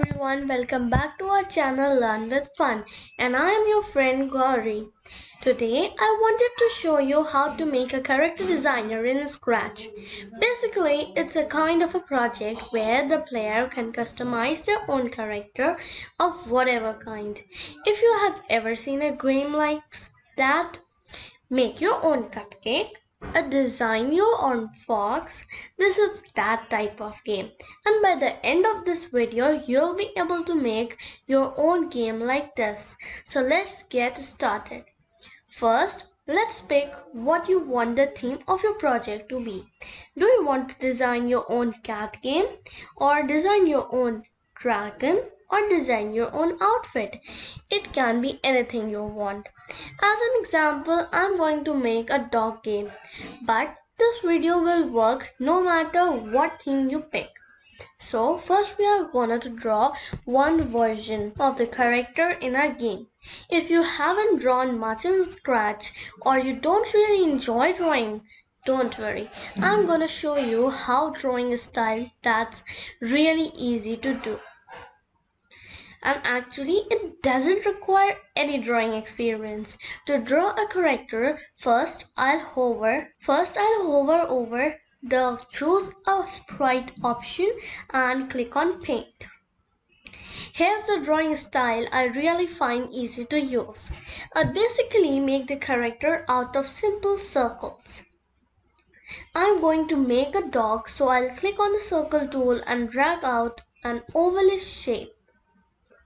everyone, welcome back to our channel Learn with Fun and I am your friend Gauri. Today I wanted to show you how to make a character designer in Scratch. Basically, it's a kind of a project where the player can customize their own character of whatever kind. If you have ever seen a game like that, make your own cupcake a design your own fox. This is that type of game. And by the end of this video you'll be able to make your own game like this. So let's get started. First let's pick what you want the theme of your project to be. Do you want to design your own cat game or design your own dragon or design your own outfit. It can be anything you want. As an example, I'm going to make a dog game, but this video will work no matter what theme you pick. So first we are gonna to draw one version of the character in our game. If you haven't drawn much in Scratch or you don't really enjoy drawing, don't worry. I'm gonna show you how drawing a style that's really easy to do and actually it doesn't require any drawing experience. To draw a character, first I'll hover, first I'll hover over the choose a sprite option and click on paint. Here's the drawing style I really find easy to use. I basically make the character out of simple circles. I'm going to make a dog so I'll click on the circle tool and drag out an ovalish shape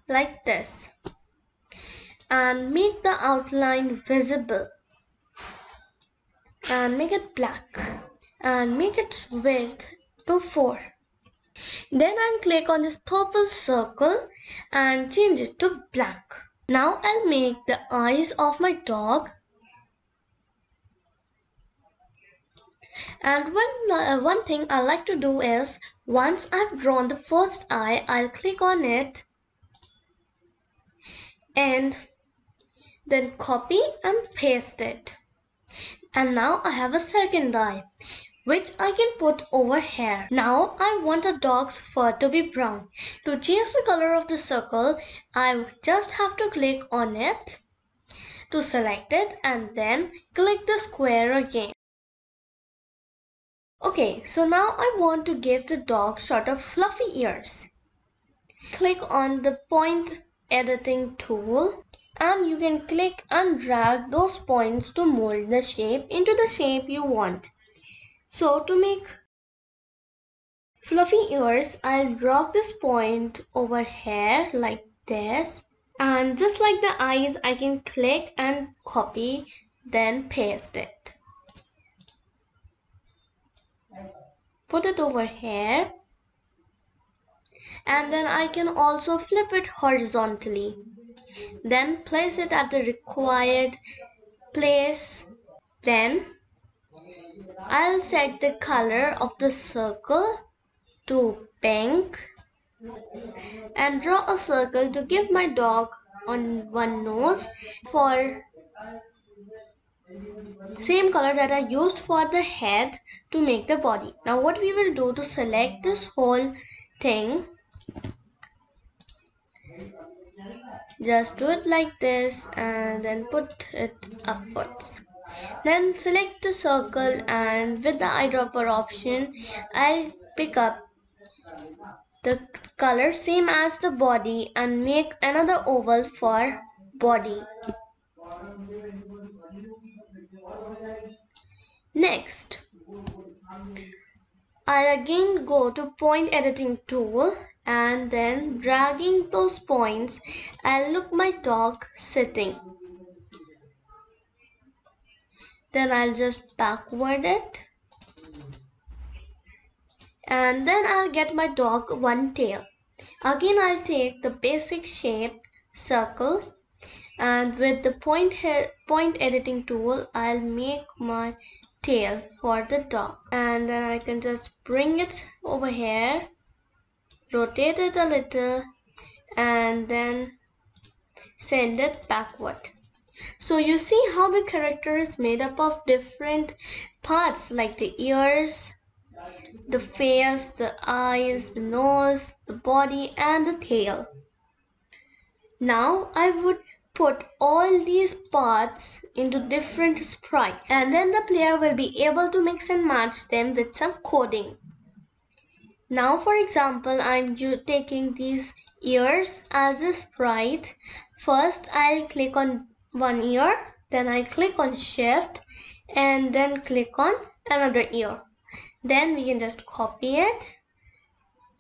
like this. And make the outline visible. And make it black. And make its width to 4 then I'll click on this purple circle and change it to black. Now I'll make the eyes of my dog. And one, uh, one thing I like to do is once I've drawn the first eye I'll click on it and then copy and paste it. And now I have a second eye which I can put over here. Now I want a dog's fur to be brown. To change the color of the circle, I just have to click on it to select it and then click the square again. Okay, so now I want to give the dog sort of fluffy ears. Click on the point editing tool and you can click and drag those points to mold the shape into the shape you want. So to make fluffy ears, I'll drag this point over here like this and just like the eyes, I can click and copy then paste it. Put it over here and then I can also flip it horizontally. Then place it at the required place. Then I'll set the color of the circle to pink and draw a circle to give my dog on one nose for same color that I used for the head to make the body. Now what we will do to select this whole thing just do it like this and then put it upwards. Then select the circle and with the eyedropper option I'll pick up the color same as the body and make another oval for body. Next I'll again go to point editing tool and then dragging those points I'll look my dog sitting. Then I'll just backward it. And then I'll get my dog one tail. Again I'll take the basic shape circle and with the point point editing tool I'll make my tail for the dog. And then I can just bring it over here rotate it a little and then send it backward. So you see how the character is made up of different parts like the ears, the face, the eyes, the nose, the body and the tail. Now I would put all these parts into different sprites and then the player will be able to mix and match them with some coding. Now for example, I'm taking these ears as a sprite. First I'll click on one ear, then I click on shift and then click on another ear. Then we can just copy it.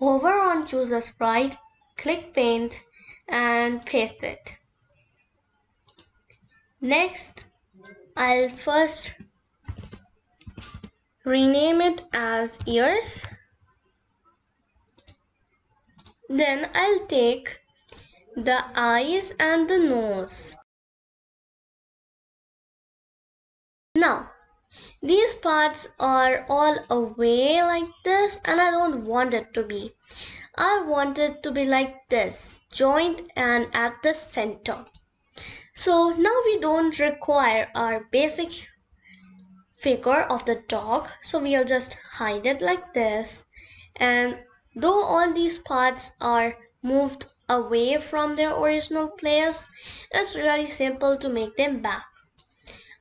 Over on choose a sprite, click paint and paste it. Next, I'll first rename it as ears. Then I'll take the eyes and the nose. Now, these parts are all away like this and I don't want it to be. I want it to be like this, joined and at the center. So now we don't require our basic figure of the dog. So we'll just hide it like this. And though all these parts are moved away from their original place, it's really simple to make them back.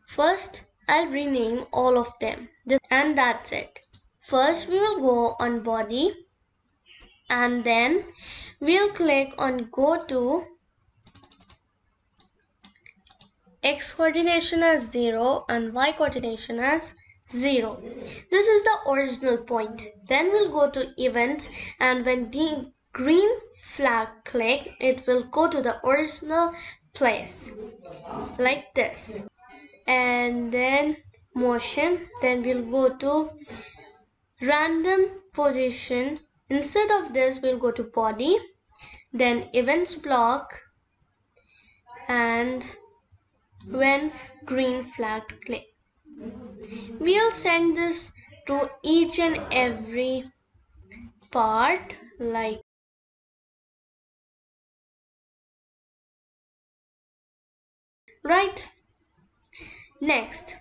First, I'll rename all of them. And that's it. First, we will go on body and then we'll click on go to x coordination as 0 and y coordination as 0. This is the original point. Then we'll go to events and when the green flag click, it will go to the original place like this. And then motion, then we'll go to random position. Instead of this, we'll go to body, then events block and when green flag click. We'll send this to each and every part like right? Next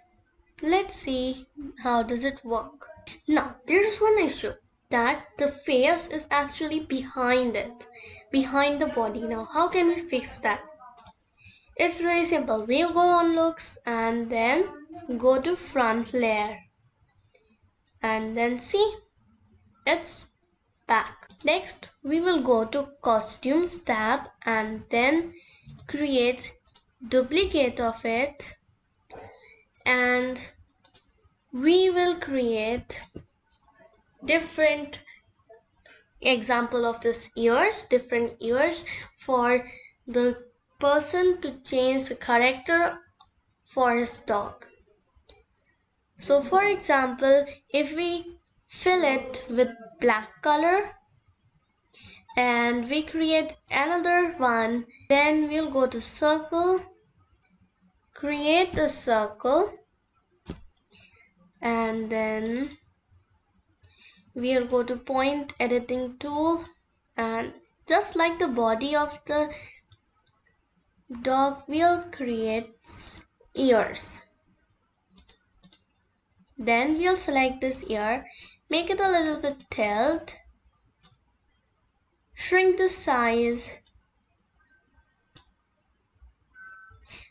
let's see how does it work. Now there's one issue that the face is actually behind it behind the body. Now how can we fix that? It's really simple. We'll go on looks and then go to front layer and then see it's back. Next we will go to costumes tab and then create duplicate of it and we will create different example of this ears different ears for the person to change the character for his dog. So for example, if we fill it with black color and we create another one, then we'll go to circle, create the circle and then we'll go to point editing tool and just like the body of the Dog we'll create ears. Then we'll select this ear, make it a little bit tilt, shrink the size,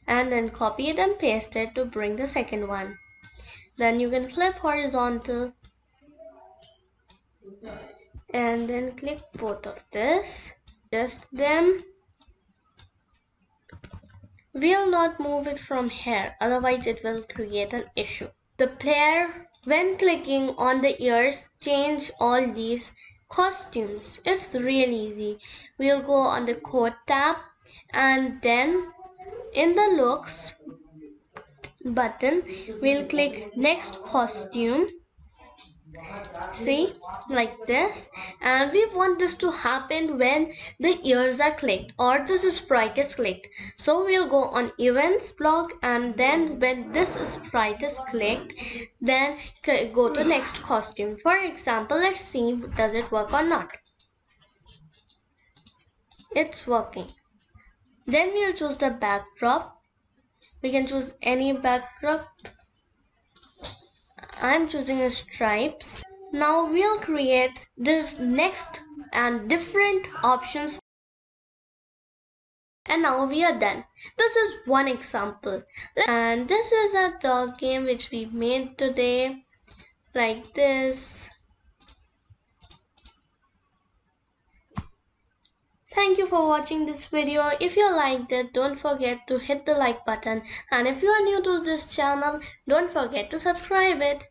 and then copy it and paste it to bring the second one. Then you can flip horizontal and then click both of this, just them We'll not move it from here, otherwise it will create an issue. The player, when clicking on the ears, change all these costumes. It's really easy. We'll go on the code tab and then in the looks button, we'll click next costume see? Like this. And we want this to happen when the ears are clicked or this sprite is clicked. So we'll go on events block and then when this sprite is clicked then go to next costume. For example let's see does it work or not? It's working. Then we'll choose the backdrop. We can choose any backdrop I'm choosing a stripes. Now we'll create the next and different options. And now we are done. This is one example. And this is a dog game which we made today. Like this Thank you for watching this video. If you liked it, don't forget to hit the like button. And if you are new to this channel, don't forget to subscribe it.